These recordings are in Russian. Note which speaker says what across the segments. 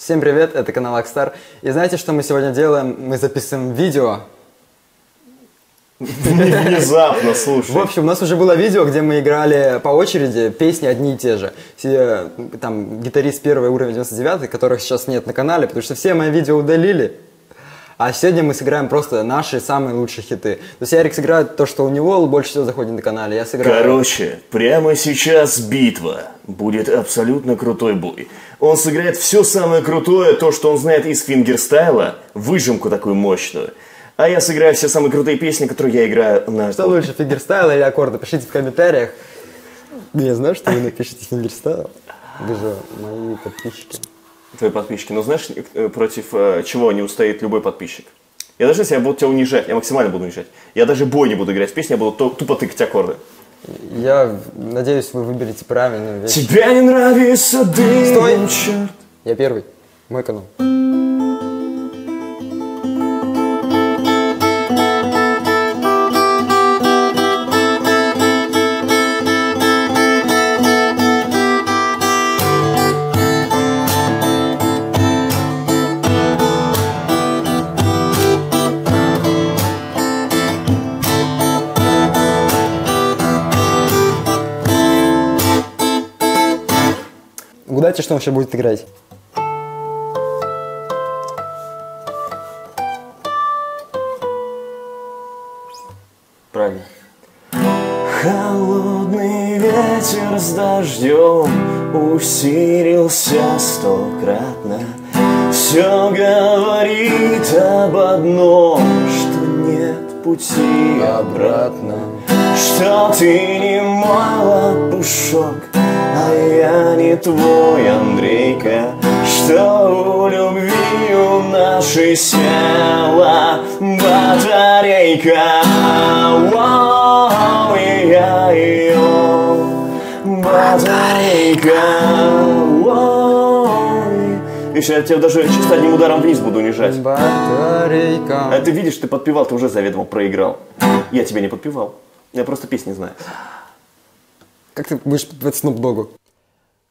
Speaker 1: Всем привет, это канал Акстар. И знаете, что мы сегодня делаем? Мы записываем видео.
Speaker 2: Внезапно, слушай.
Speaker 1: В общем, у нас уже было видео, где мы играли по очереди песни одни и те же. Все, Там гитарист первый уровень 99, которых сейчас нет на канале, потому что все мои видео удалили. А сегодня мы сыграем просто наши самые лучшие хиты. То есть Ярик сыграет то, что у него больше всего заходит на канале. Я сыграю...
Speaker 2: Короче, прямо сейчас битва. Будет абсолютно крутой бой. Он сыграет все самое крутое, то, что он знает из фингерстайла, выжимку такую мощную. А я сыграю все самые крутые песни, которые я играю на...
Speaker 1: Что лучше, фингерстайл или аккорды? Пишите в комментариях. Я знаю, что вы напишите фингерстайл. Вы же мои подписчики.
Speaker 2: Твои подписчики. Но знаешь, э, против э, чего не устоит любой подписчик? Я даже если я буду тебя унижать, я максимально буду унижать. Я даже бой не буду играть в песни, я буду тупо тыкать аккорды.
Speaker 1: Я надеюсь, вы выберете правильную вещь.
Speaker 2: Тебя не нравится дым,
Speaker 1: Стой!
Speaker 2: черт.
Speaker 1: Я первый. Мой канал. Угадайте, что он сейчас будет играть.
Speaker 2: Правильно. Ветер с дождем усилился стократно. Все говорит об одном, что нет пути обратно. Что ты не мой пушок, а я не твой Андрейка. Что у любви у нашей села батарейка. Воу, я ее батарейка. Видишь, я тебя даже чисто одним ударом вниз буду унижать.
Speaker 1: Батарейка.
Speaker 2: А ты видишь, ты подпевал, ты уже заведомо проиграл. Я тебя не подпевал. Я просто песни знаю.
Speaker 1: Как ты будешь подпевать Snoop Dogg?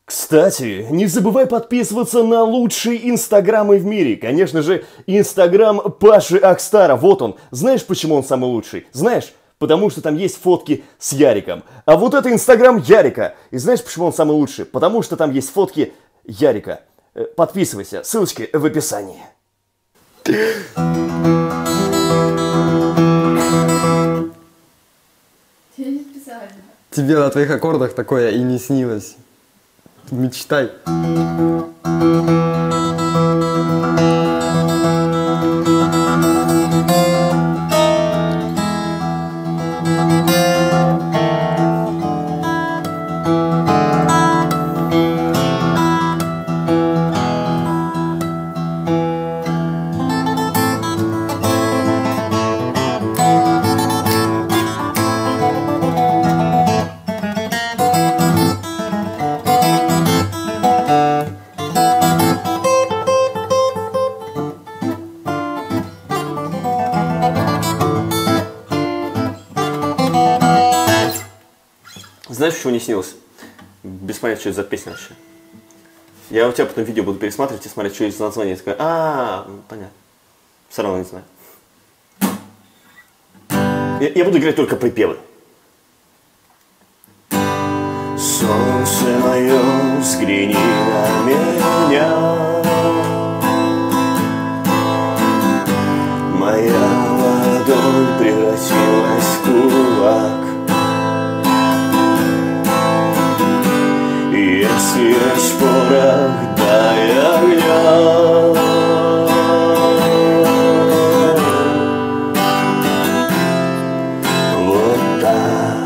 Speaker 2: Кстати, не забывай подписываться на лучшие инстаграмы в мире. Конечно же, инстаграм Паши Акстара. Вот он. Знаешь, почему он самый лучший? Знаешь? Потому что там есть фотки с Яриком. А вот это инстаграм Ярика. И знаешь, почему он самый лучший? Потому что там есть фотки Ярика. Э, Подписывайся. Ссылочки в описании.
Speaker 1: Тебе на твоих аккордах такое и не снилось. Мечтай.
Speaker 2: Знаешь, чего не снилось? Без понятия, что это за песня вообще. Я у тебя потом видео буду пересматривать и смотреть, что есть название. Я такой, а, ну, понятно. Все равно не знаю. Я, я буду играть только припевы. Солнце мое, взгляни на меня. Моя ладонь превратилась в кулак. Порох, дай огня. Вот так.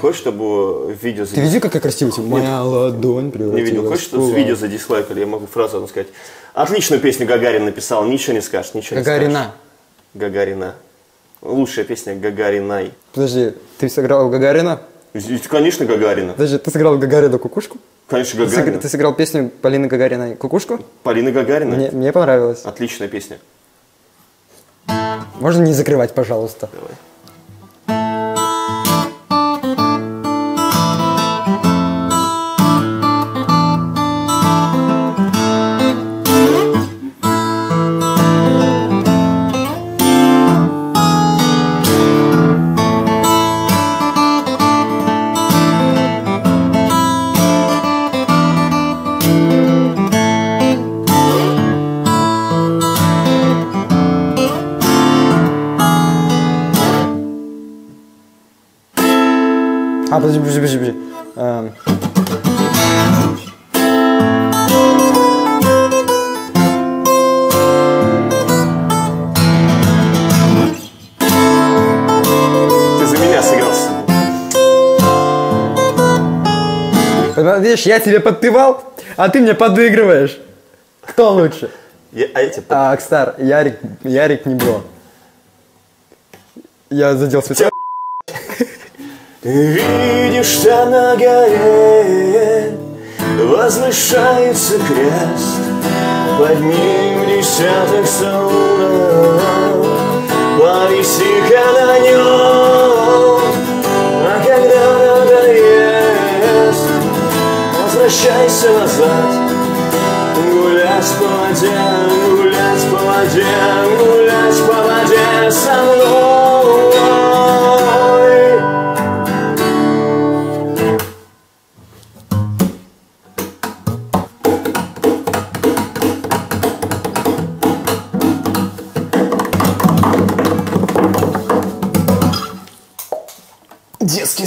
Speaker 2: Хочешь, чтобы видео
Speaker 1: Ты види, какая красивая? типа, Моя ладонь
Speaker 2: Не
Speaker 1: превратилась
Speaker 2: видел. Хочешь, чтобы
Speaker 1: кулак.
Speaker 2: видео задислайкали? Я могу фразу одну сказать. Отличную песню Гагарин написал. Ничего не скажешь, ничего не
Speaker 1: Гагарина.
Speaker 2: скажешь. Гагарина. Лучшая песня Гагариной.
Speaker 1: Подожди, ты сыграл Гагарина?
Speaker 2: Конечно, Гагарина.
Speaker 1: Подожди, ты сыграл Гагарина кукушку?
Speaker 2: Конечно,
Speaker 1: Ты сыг-
Speaker 2: Гагарина.
Speaker 1: Ты сыграл песню Полины Гагариной кукушку?
Speaker 2: Полина Гагарина.
Speaker 1: Мне, мне понравилось.
Speaker 2: Отличная песня.
Speaker 1: Можно не закрывать, пожалуйста?
Speaker 2: Давай.
Speaker 1: А, подожди, подожди, подожди. подожди. Эм.
Speaker 2: Ты за меня сыгрался.
Speaker 1: Видишь, я тебе подпевал, а ты мне подыгрываешь. Кто лучше?
Speaker 2: Я, а я тебе под-
Speaker 1: А, Акстар, Ярик, Ярик не бро. Я задел специально.
Speaker 2: Видишь, там на горе возвышается крест. Под ним десяток солнц Повиси-ка на нем. А когда надоест Возвращайся назад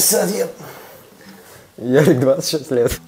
Speaker 2: 50 лет.
Speaker 1: Ярик 26 лет.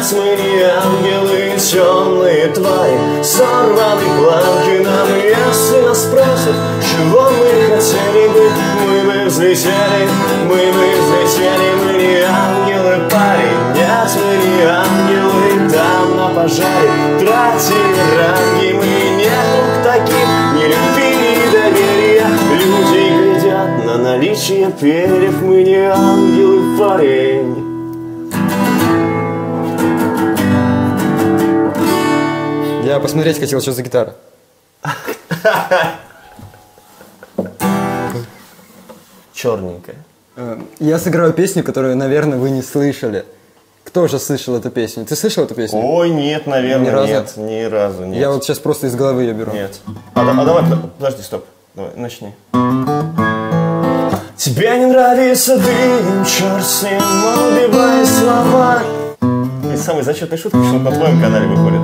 Speaker 2: Нет, мы не ангелы, темные твари, сорваны планки нам, если нас спросят, чего мы хотели бы, мы бы взлетели, мы бы взлетели, мы не ангелы, парень, нет, мы не ангелы, там на пожаре тратили ранги, мы не к таких, не любви, ни доверия, люди глядят на наличие перьев, мы не ангелы, парень.
Speaker 1: Я посмотреть хотел, что за гитара.
Speaker 2: Черненькая.
Speaker 1: Э, Я сыграю песню, которую, наверное, вы не слышали. Кто же слышал эту песню? Ты слышал эту песню?
Speaker 2: Ой, нет, наверное,
Speaker 1: Ни разу?
Speaker 2: нет, ни разу нет.
Speaker 1: Я вот сейчас просто из головы ее беру.
Speaker 2: Нет. А, а давай, под- подожди, стоп. Давай, начни. Тебе не нравится дым, черт с ним, он убивает слова. И самый зачетный шутка, что на твоем канале выходит.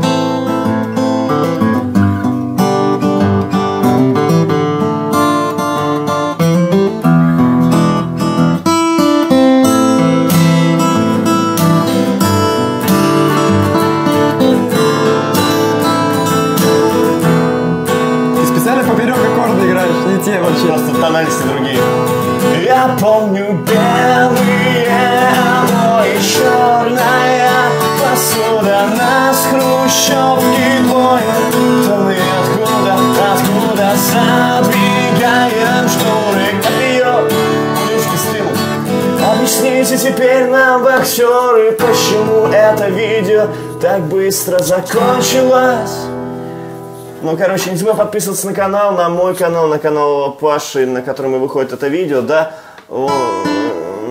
Speaker 1: Играешь, не те вообще.
Speaker 2: Просто тональности другие. Я помню белые, и черная посуда нас хрущевки двое. То мы откуда, откуда задвигаем шнуры копье. Близкий стимул. Объясните теперь нам, боксеры, почему это видео так быстро закончилось. Ну, короче, не забывай подписываться на канал, на мой канал, на канал Паши, на котором и выходит это видео, да? О,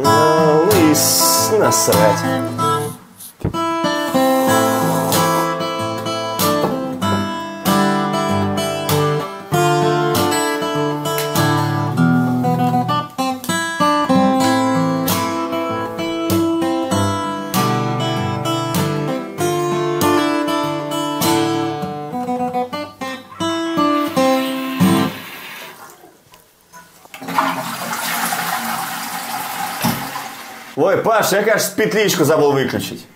Speaker 2: Ну и насрать. Ой, Паш, я, кажется, петличку забыл выключить.